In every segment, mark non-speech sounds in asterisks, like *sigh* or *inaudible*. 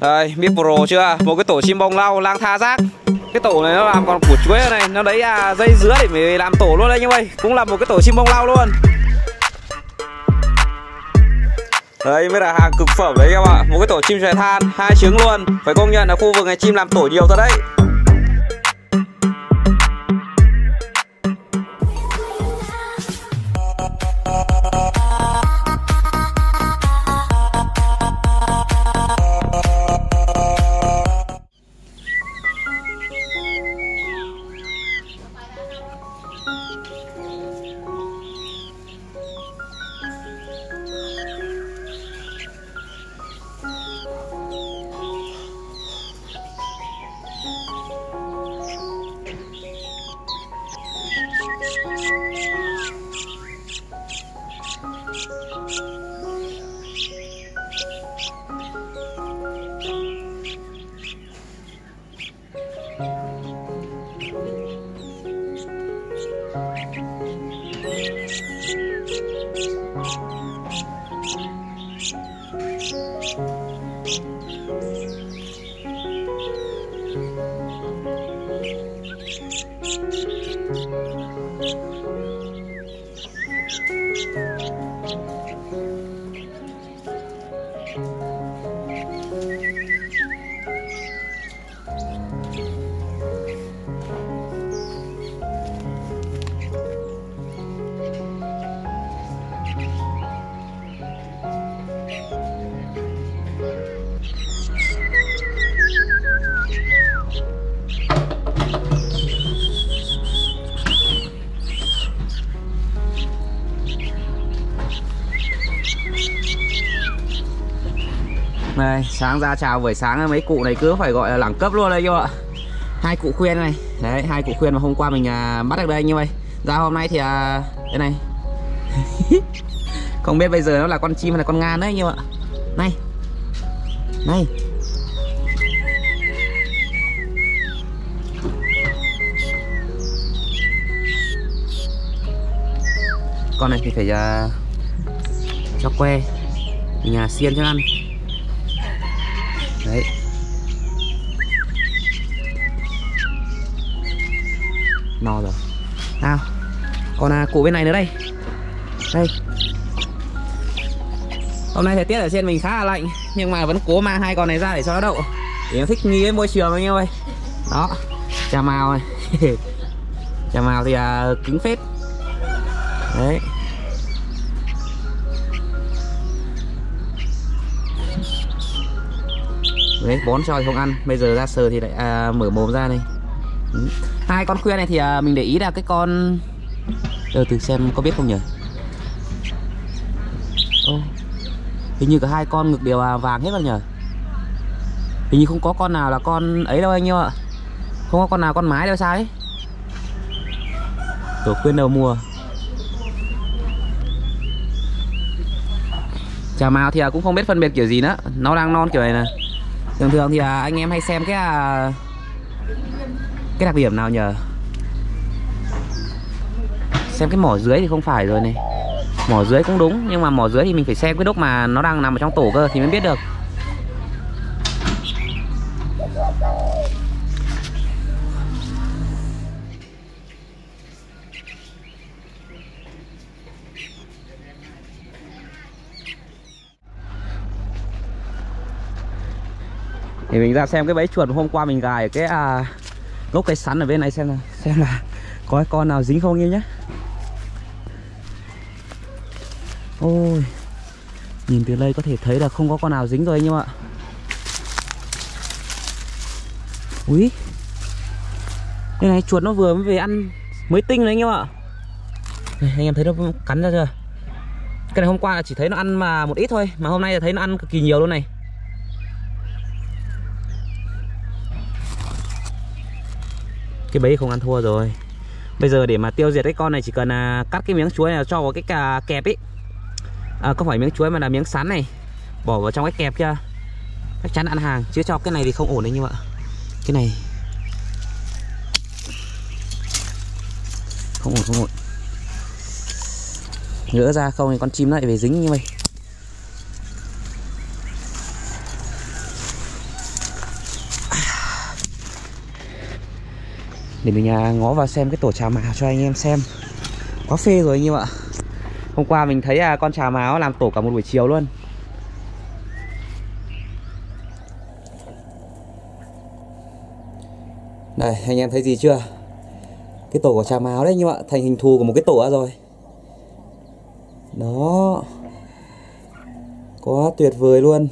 Đây, biết pro chưa? Một cái tổ chim bông lau lang tha giác Cái tổ này nó làm còn củ chuối này Nó đấy à, dây dứa để mình làm tổ luôn đây như ơi. Cũng là một cái tổ chim bông lau luôn Đây mới là hàng cực phẩm đấy các bạn Một cái tổ chim xoài than, hai trứng luôn Phải công nhận là khu vực này chim làm tổ nhiều thật đấy sáng ra chào buổi sáng mấy cụ này cứ phải gọi là đẳng cấp luôn đây các bạn Hai cụ khuyên này. Đấy, hai cụ khuyên mà hôm qua mình à, bắt được đây như ơi. Ra hôm nay thì à, Đây này. *laughs* Không biết bây giờ nó là con chim hay là con ngan đấy như ạ. Này. Này. Con này thì phải uh, Cho que. Mình xiên cho ăn đấy. No rồi. Nào còn à, cụ bên này nữa đây. Đây. Hôm nay thời tiết ở trên mình khá là lạnh nhưng mà vẫn cố mang hai con này ra để cho nó đậu. Để nó thích nghi với môi trường anh em ơi. Đó chà màu này. *laughs* Chà màu thì à, kính phết. Đấy bón cho thì không ăn. Bây giờ ra sờ thì lại à, mở mồm ra này. Ừ. hai con khuyên này thì à, mình để ý là cái con từ từ xem có biết không nhỉ? Ô, hình như cả hai con ngực đều à, vàng hết rồi nhỉ? Hình như không có con nào là con ấy đâu anh yêu ạ. Không có con nào con mái đâu sao ấy? Tổ khuyên đầu mùa. Chà màu thì à, cũng không biết phân biệt kiểu gì nữa. Nó đang non kiểu này nè thường thường thì à, anh em hay xem cái à, cái đặc điểm nào nhờ? Xem cái mỏ dưới thì không phải rồi này. Mỏ dưới cũng đúng nhưng mà mỏ dưới thì mình phải xem cái đúc mà nó đang nằm ở trong tổ cơ thì mới biết được. Thì mình ra xem cái bẫy chuột hôm qua mình gài ở cái à, gốc cây sắn ở bên này xem là xem là có cái con nào dính không như nhé. Ôi nhìn từ đây có thể thấy là không có con nào dính rồi anh em ạ. Ui đây này chuột nó vừa mới về ăn mới tinh đấy anh em ạ. Đây, anh em thấy nó cắn ra chưa? Cái này hôm qua là chỉ thấy nó ăn mà một ít thôi mà hôm nay là thấy nó ăn cực kỳ nhiều luôn này. Cái bẫy không ăn thua rồi. Bây giờ để mà tiêu diệt cái con này chỉ cần à, cắt cái miếng chuối này cho vào cái cà kẹp ấy. À, không phải miếng chuối mà là miếng sắn này. Bỏ vào trong cái kẹp kia chắc chắn ăn hàng. Chứ cho cái này thì không ổn đấy như vậy cái này. Không ổn không ổn. Gỡ ra không thì con chim lại về dính như vậy. Để mình à, ngó vào xem cái tổ trà mào cho anh em xem. Quá phê rồi anh em ạ. Hôm qua mình thấy à, con trà mào làm tổ cả một buổi chiều luôn. Đây anh em thấy gì chưa? Cái tổ của trà mào đấy anh em ạ thành hình thù của một cái tổ rồi. Đó. Quá tuyệt vời luôn.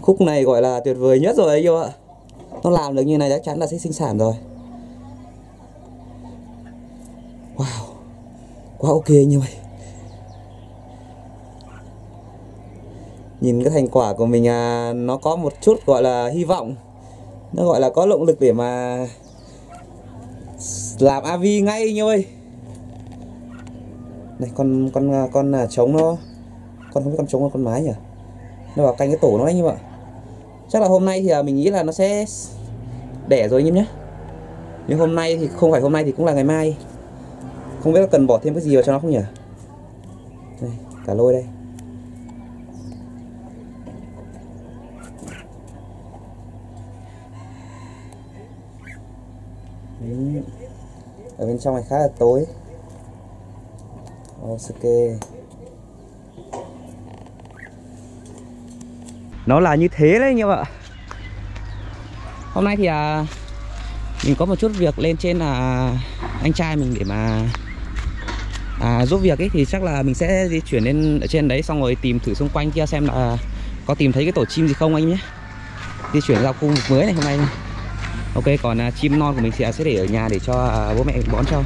Khúc này gọi là tuyệt vời nhất rồi anh em ạ. Nó làm được như này chắc chắn là sẽ sinh sản rồi. Quá ok như vậy nhìn cái thành quả của mình à, nó có một chút gọi là hy vọng. Nó gọi là có động lực để mà làm AV ngay như ơi. Này con con à, con là trống nó con không biết con trống con mái nhỉ? Nó vào canh cái tổ nó đấy như vậy chắc là hôm nay thì à, mình nghĩ là nó sẽ đẻ rồi anh em nhé. Nhưng hôm nay thì không phải hôm nay thì cũng là ngày mai không biết cần bỏ thêm cái gì vào cho nó không nhỉ? Đây cả lôi đây. Ở bên trong này khá là tối. Ok nó là như thế đấy anh em ạ. Hôm nay thì à, mình có một chút việc lên trên là anh trai mình để mà à, giúp việc ấy thì chắc là mình sẽ di chuyển lên ở trên đấy xong rồi tìm thử xung quanh kia xem là có tìm thấy cái tổ chim gì không anh nhé. Di chuyển ra khu vực mới này hôm nay ok còn à, chim non của mình sẽ à, sẽ để ở nhà để cho à, bố mẹ bón cho.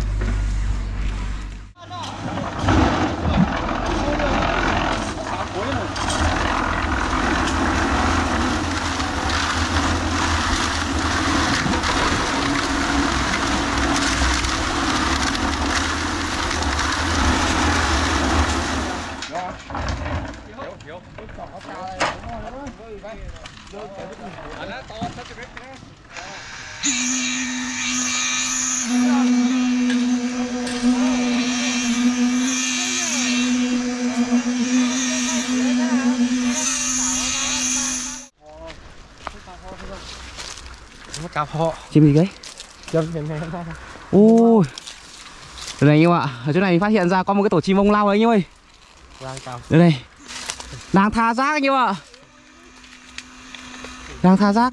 Phọ chim gì đấy? Hiện này không ôi đây này anh em ạ. Ở chỗ này phát hiện ra có một cái tổ chim bông lau đấy anh em ơi. Đây này. Đang tha rác anh em ạ. Đang tha rác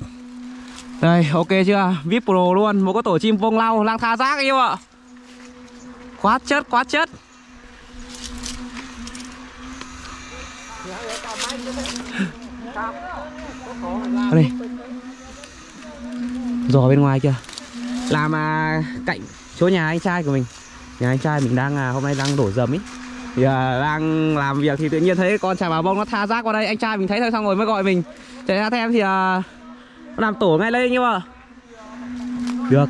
đây ok chưa? Vip pro luôn. Một cái tổ chim bông lau. Đang tha rác anh em ạ. Quá chất quá chất. Đây giò bên ngoài kia làm à, cạnh chỗ nhà anh trai của mình. Nhà anh trai mình đang à, hôm nay đang đổ dầm ý. Thì à, đang làm việc thì tự nhiên thấy con trà bà bông nó tha rác qua đây. Anh trai mình thấy thôi xong rồi mới gọi mình. Chạy ra thêm thì à, nó làm tổ ngay đây nhưng mà được.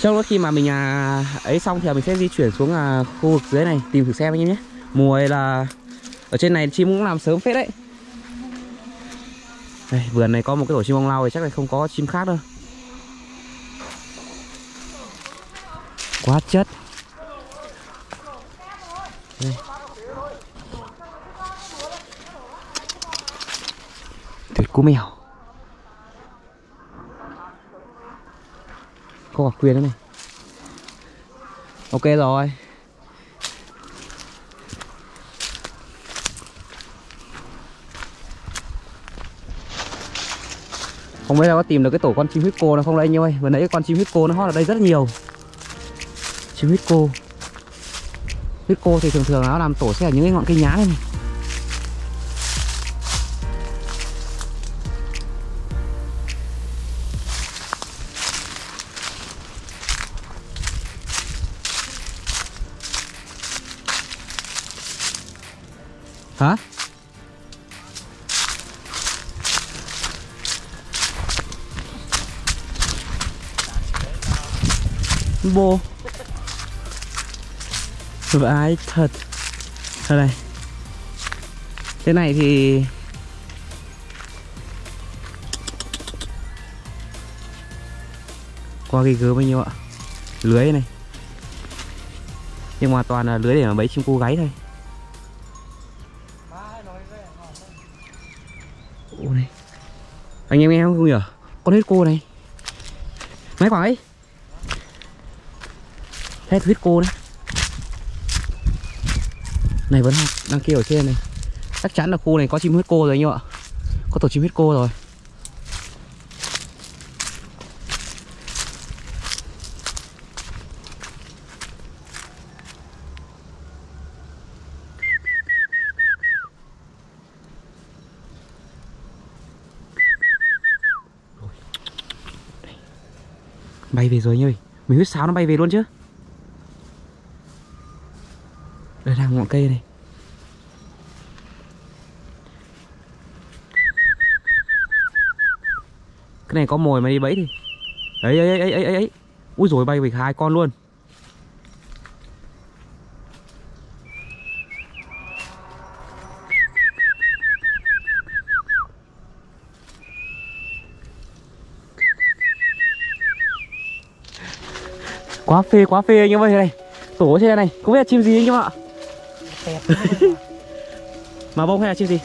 Trong lúc khi mà mình à, ấy xong thì à, mình sẽ di chuyển xuống à, khu vực dưới này tìm thử xem anh em nhé. Mùa là ở trên này chim cũng làm sớm phết đấy đây, vườn này có một cái tổ chim bông lau thì chắc là không có chim khác đâu. Quá chất. Đây. tuyệt cú mèo. Có quả quyền nữa này. Ok rồi. Không biết là có tìm được cái tổ con chim huyết cô nào không đây anh em ơi. Vừa nãy con chim huyết cô nó hót ở đây rất nhiều. Chim huyết cô. Huyết cô thì thường thường nó làm tổ sẽ ở những cái ngọn cây nhá này, này. Hả? Bô vãi thật. Ở đây thế này thì qua cái gớm bao nhiêu ạ. Lưới này. Nhưng mà toàn là lưới để mà bẫy chim cu gáy thôi. Ô này. Anh em nghe không nhỉ? Con hết cô này. Mấy quả ấy hết huyết cô đấy. Này vẫn đang kia ở trên này. Chắc chắn là khu này có chim huyết cô rồi anh em ạ. Có tổ chim huyết cô rồi. Bay về rồi anh ơi. Mình huyết sáo nó bay về luôn chứ đây đang ngọn cây này cái này có mồi mà đi bẫy thì. Ấy ấy ấy ấy ấy ấy. Ui rồi bay về hai con luôn. Quá phê quá phê anh em ơi này. Tổ trên này. Không biết là chim gì anh em ạ? *laughs* Mà bông hay là chim gì?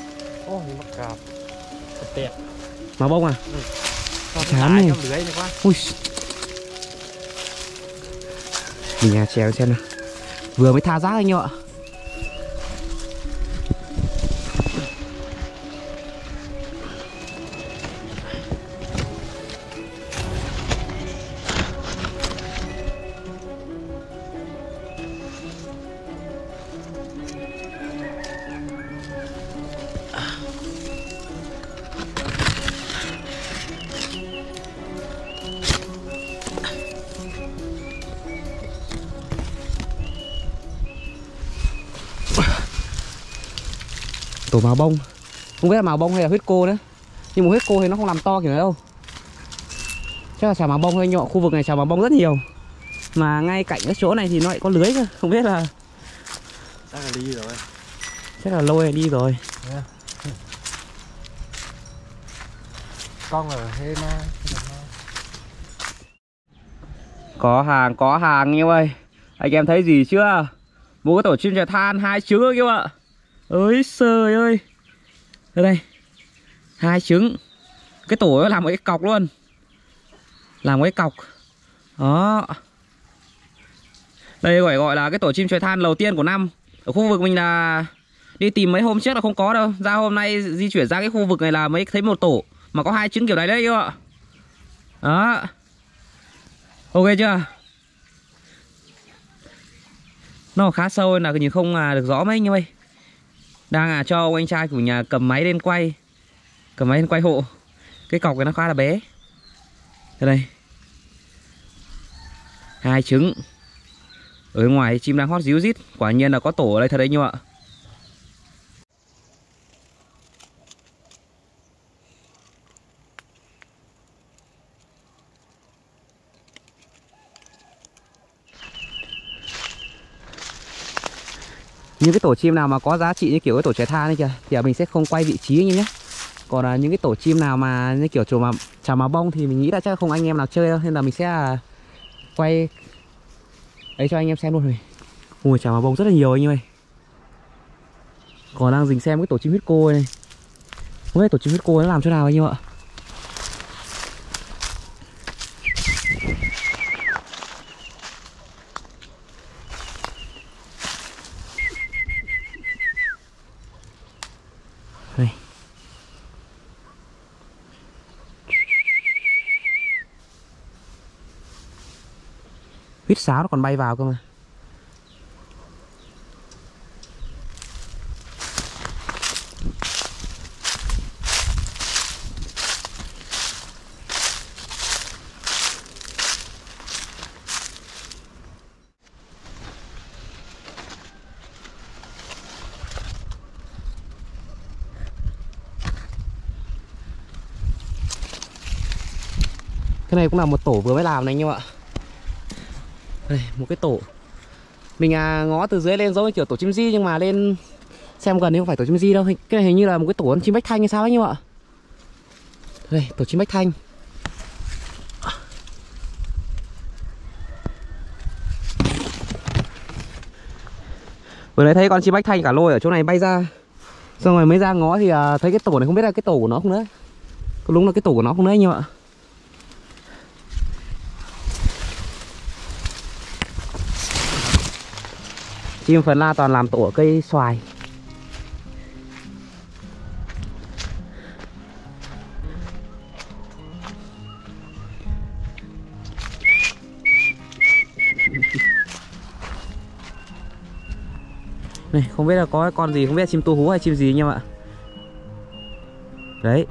Ô nhưng mà cạp. Tẹt mà bông à? Con Chán này. ui. Mình nhà trèo xem nào. Vừa mới tha rác anh em ạ tổ màu bông. Không biết là màu bông hay là huyết cô nữa. Nhưng mà huyết cô thì nó không làm to kiểu này đâu. Chắc là xào màu bông thôi nhọ khu vực này xào màu bông rất nhiều. Mà ngay cạnh cái chỗ này thì nó lại có lưới cơ không biết là chắc là đi rồi. Chắc là lôi đi rồi. Con ở hê ma có hàng có hàng như ơi. Anh em thấy gì chưa? Một cái tổ chim chài than hai trứng các bạn ơi trời ơi. Đây đây. Hai trứng. Cái tổ nó làm một cái cọc luôn. Làm một cái cọc. Đó. Đây gọi gọi là cái tổ chim trời than đầu tiên của năm. Ở khu vực mình là đi tìm mấy hôm trước là không có đâu. Ra hôm nay di chuyển ra cái khu vực này là mới thấy một tổ mà có hai trứng kiểu này đấy các bạn đó. Ok chưa? Nó khá sâu nên là nhìn không à, được rõ mấy anh ơi đang à cho ông anh trai của nhà cầm máy lên quay. Cầm máy lên quay hộ. Cái cọc này nó khá là bé. Đây đây hai trứng. Ở ngoài chim đang hót díu rít quả nhiên là có tổ ở đây thật đấy anh ạ. Những cái tổ chim nào mà có giá trị như kiểu cái tổ trẻ tha này kìa, thì mình sẽ không quay vị trí anh em nhé. Còn là những cái tổ chim nào mà như kiểu chùa mà chào mà bông thì mình nghĩ là chắc không anh em nào chơi đâu, nên là mình sẽ à, quay ấy cho anh em xem luôn rồi ui chào mà bông rất là nhiều anh em ơi. Còn đang dình xem cái tổ chim huyết cô này. Không biết tổ chim huyết cô nó làm chỗ nào anh em ạ? Huyết sáo nó còn bay vào cơ mà. Cái này cũng là một tổ vừa mới làm này anh em ạ đây một cái tổ. Mình à, ngó từ dưới lên giống như kiểu tổ chim di nhưng mà lên xem gần thì không phải tổ chim di đâu. Cái này hình như là một cái tổ con chim bách thanh hay sao anh em ạ đây tổ chim bách thanh. Vừa nãy thấy con chim bách thanh cả lôi ở chỗ này bay ra. Xong rồi mới ra ngó thì à, thấy cái tổ này không biết là cái tổ của nó không nữa. Có đúng là cái tổ của nó không đấy anh em ạ chim phần la toàn làm tổ ở cây xoài. Này, không biết là có con gì, không biết là chim tu hú hay chim gì anh em ạ. Đấy.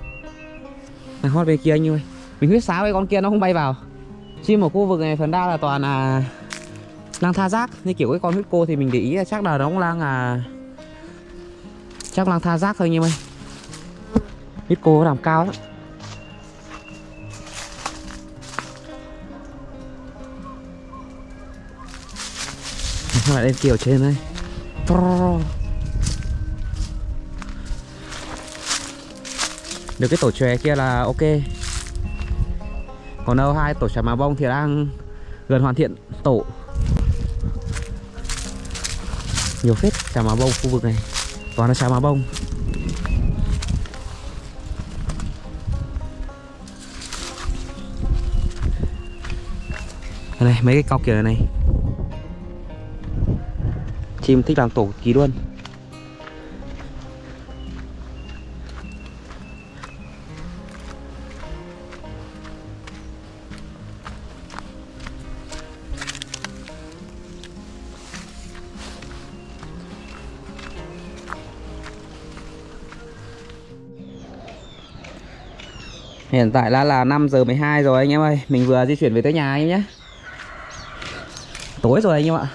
Đang hót bên kia anh ơi. Mình huyết sáo cái con kia nó không bay vào. Chim ở khu vực này phần đa là toàn là lang tha rác như kiểu cái con huyết cô thì mình để ý là chắc là nó cũng lang à chắc lang tha rác thôi anh em ơi huyết cô nó làm cao lắm. *laughs* Các bạn lên kiểu trên đây. Được cái tổ chòe kia là ok. Còn đâu hai tổ chè má bông thì đang gần hoàn thiện tổ. Nhiều phết xà má bông khu vực này. Toàn là xà má bông. Đây này, mấy cái cọc kiểu này. Chim thích làm tổ ký kỳ luôn. Hiện tại là là 5 giờ 12 rồi anh em ơi. Mình vừa di chuyển về tới nhà anh em nhé. Tối rồi anh em ạ.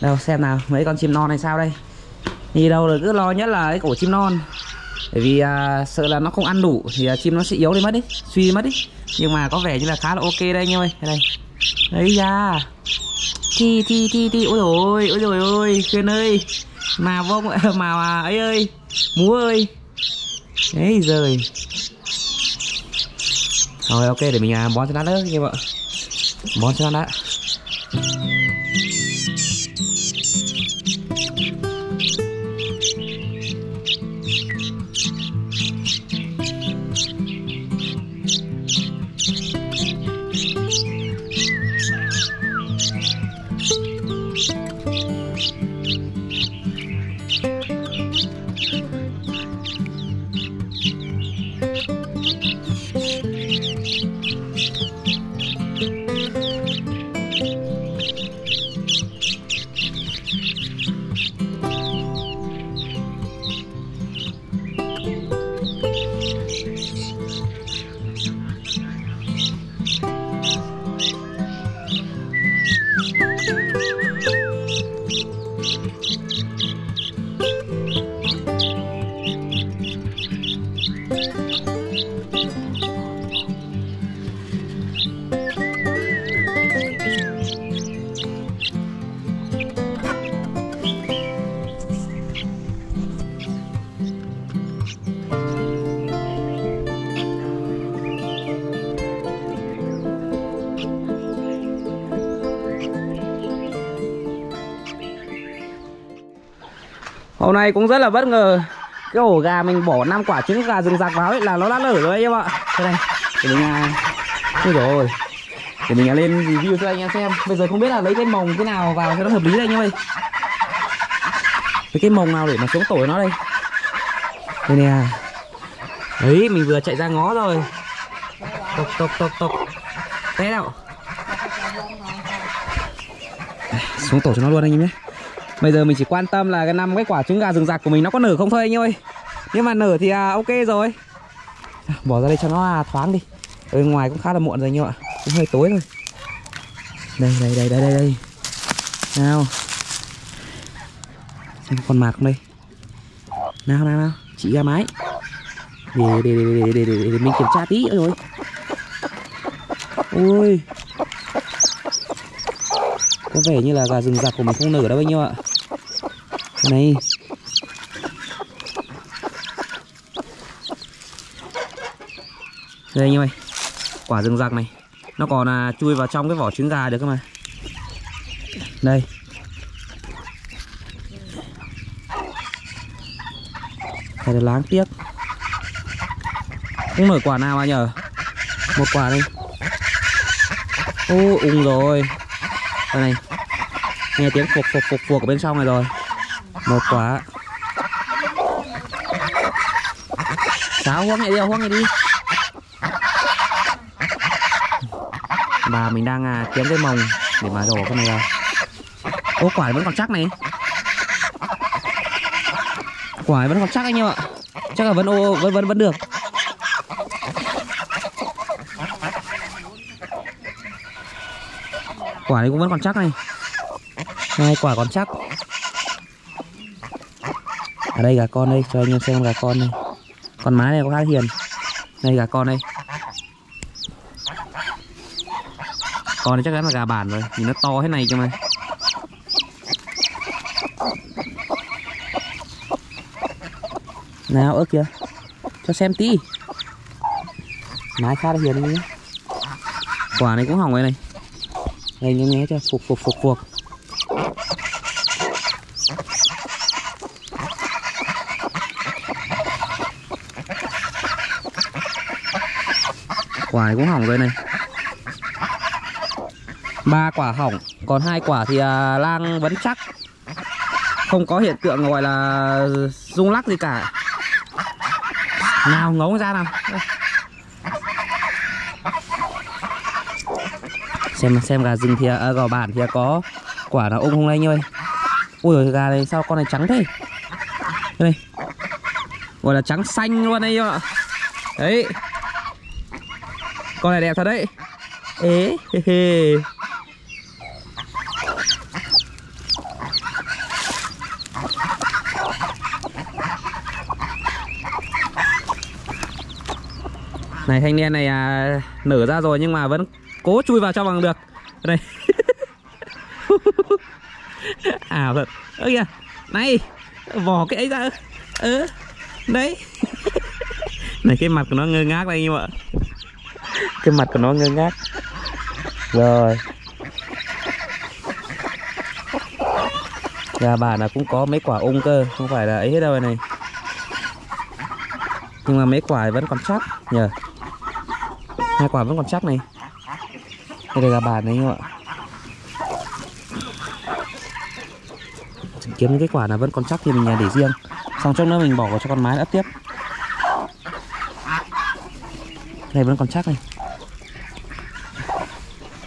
Đâu xem nào mấy con chim non này sao đây? Đi đâu rồi? Cứ lo nhất là cái cổ chim non. Bởi vì à, sợ là nó không ăn đủ thì à, chim nó sẽ yếu đi mất đi suy đi mất đi. Nhưng mà có vẻ như là khá là ok đây anh em ơi. Đây đấy da, thi thi thi thi. Ôi rồi ôi rồi ôi khuyên ơi. Mà vông *laughs* mà ấy ơi múa ơi. Đấy rồi rồi ok, để mình à, bón cho nó nữa anh em ạ bón cho nó đã Hôm nay cũng rất là bất ngờ. Cái ổ gà mình bỏ 5 quả trứng gà rừng rạc vào ấy là nó đã nở rồi em ạ. Đây này Để mình à Ôi rồi Để mình à, lên review cho anh em xem. Bây giờ không biết là lấy cái mồng cái nào vào cho nó hợp lý đây anh em ơi. Lấy cái mồng nào để mà xuống tổ nó đây. Đây nè. Đấy mình vừa chạy ra ngó rồi. Tộc tộc tộc tộc Té đâu Xuống tổ cho nó luôn anh em nhé. Bây giờ mình chỉ quan tâm là cái năm cái quả trứng gà rừng rạc của mình nó có nở không thôi anh ơi. Nhưng mà nở thì à, ok rồi. Bỏ ra đây cho nó à, thoáng đi. Ở bên ngoài cũng khá là muộn rồi anh ạ. Cũng hơi tối rồi Đây đây đây đây đây đây. Nào. Xem con mạc không đây. Nào nào nào. Chị gà mái. Để để, để, để, để, để, để mình kiểm tra tí Ôi rồi. Ôi. Có vẻ như là gà rừng giặc của mình không nở đâu anh em ạ. Này. Đây anh em ơi Quả rừng giặc này Nó còn à, chui vào trong cái vỏ trứng gà được cơ mà. Đây. Phải là láng tiếc. Không mở quả nào mà nhờ Một quả đây Ô ung rồi. Đây này nghe tiếng phục phục phục phục ở bên trong này rồi. Một quả sao hoang này đi hoang này đi. Bà mình đang à, kiếm cái mồng để mà đổ cái này ra ô quả vẫn còn chắc này. Quả vẫn còn chắc anh em ạ. Chắc là vẫn ô vẫn vẫn vẫn được. Quả này cũng vẫn còn chắc này hai quả còn chắc. Ở đây gà con đây, cho anh em xem gà con này con má này có khá hiền. Đây, gà con đây. Con này chắc chắn là gà bản rồi, nhìn nó to thế này cho mày. nào ớt kìa cho xem tí. Mái khá là hiền đấy quả này cũng hỏng rồi này. Đây nghe nghe cho phục phục phục phục. Quả này cũng hỏng rồi này. Ba quả hỏng còn hai quả thì à, lang vẫn chắc. Không có hiện tượng gọi là rung lắc gì cả. Nào ngấu ra nào. Xem xem gà rừng thì à, à gò bản thì có quả nào ung không anh ơi. Ui rồi gà này sao con này trắng thế? Đây. Gọi là trắng xanh luôn đây ạ. Đấy con này đẹp thật đấy. Ế hê hê. Này thanh niên này à, nở ra rồi nhưng mà vẫn cố chui vào trong bằng được. Đây. *laughs* À thật. Ơ kìa. Này vỏ cái ấy ra. Ơ đấy. *laughs* Này cái mặt của nó ngơ ngác đây anh em ạ cái mặt của nó ngơ ngác. Rồi. Gà bà là cũng có mấy quả ung cơ, không phải là ấy hết đâu này. Nhưng mà mấy quả vẫn còn chắc, nhờ. Hai quả vẫn còn chắc này. Đây là gà bà này anh ạ. Kiếm cái quả nào vẫn còn chắc thì mình để riêng. Xong trong nữa mình bỏ vào cho con mái ấp tiếp. Này vẫn còn chắc này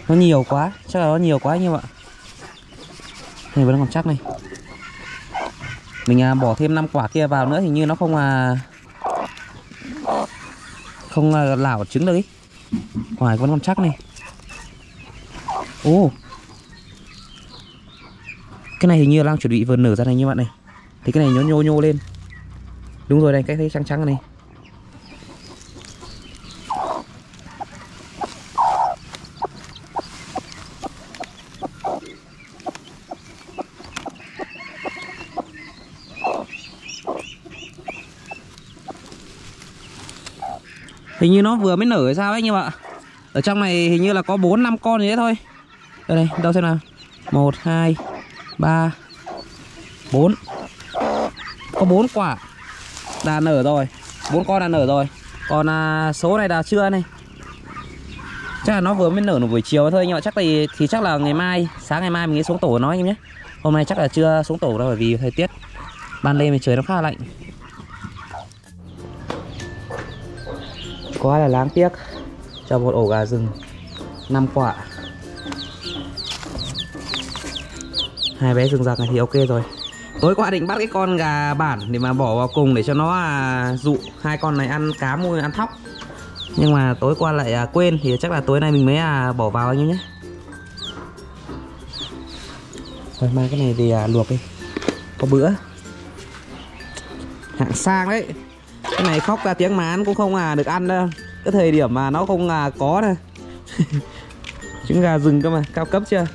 nó nhiều quá chắc là nó nhiều quá anh em ạ. Này vẫn còn chắc này. Mình à, bỏ thêm 5 quả kia vào nữa thì như nó không à không à, lảo trứng được ý. Ngoài vẫn còn chắc này. Ô. Cái này hình như đang chuẩn bị vừa nở ra này như bạn này. Thì cái này nó nhô nhô lên. Đúng rồi đây cái thấy trắng trắng này. Hình như nó vừa mới nở hay sao ấy anh em ạ Ở trong này hình như là có 4 5 con gì đấy thôi. Đây này, đâu xem nào. 1 2 3 4 Có 4 quả Đã nở rồi. 4 con đã nở rồi. Còn à, số này là chưa này. Chắc là nó vừa mới nở một buổi chiều thôi anh em ạ chắc thì, thì chắc là ngày mai Sáng ngày mai mình sẽ xuống tổ nó anh em nhé. Hôm nay chắc là chưa xuống tổ đâu bởi vì thời tiết Ban đêm thì trời nó khá là lạnh. Quá là đáng tiếc cho một ổ gà rừng 5 quả. Hai bé rừng giặc này thì ok rồi. Tối qua định bắt cái con gà bản để mà bỏ vào cùng để cho nó à, dụ hai con này ăn cá môi ăn thóc. Nhưng mà tối qua lại à, quên thì chắc là tối nay mình mới à, bỏ vào anh em nhé. Rồi mang cái này thì luộc đi. Có bữa. Hạng sang đấy cái này khóc ra tiếng mán cũng không à được ăn đâu. Cái thời điểm mà nó không à có đâu *laughs* trứng gà rừng cơ mà cao cấp chưa?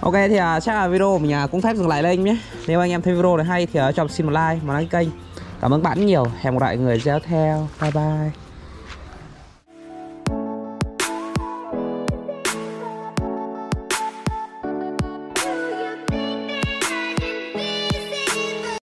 Ok thì à, chắc là video mình à, cũng phép dừng lại đây anh nhé. Nếu anh em thấy video này hay thì à, cho xin một like và đăng kênh. Cảm ơn bạn nhiều. Hẹn gặp lại người tiếp theo. Bye bye.